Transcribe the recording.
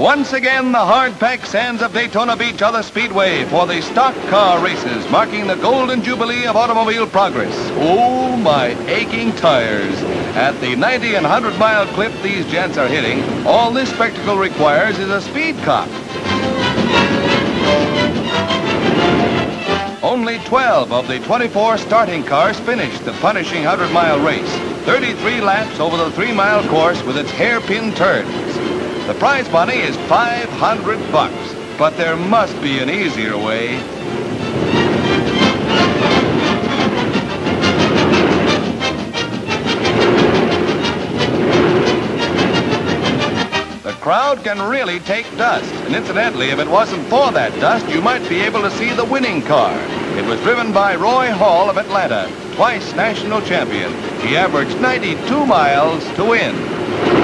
Once again, the hard-packed sands of Daytona Beach are the speedway for the stock car races, marking the golden jubilee of automobile progress. Oh, my aching tires. At the 90 and 100-mile clip these gents are hitting, all this spectacle requires is a speed cop. Only 12 of the 24 starting cars finished the punishing 100-mile race. 33 laps over the three-mile course with its hairpin turns. The prize money is 500 bucks, but there must be an easier way. The crowd can really take dust. And incidentally, if it wasn't for that dust, you might be able to see the winning car. It was driven by Roy Hall of Atlanta, twice national champion. He averaged 92 miles to win.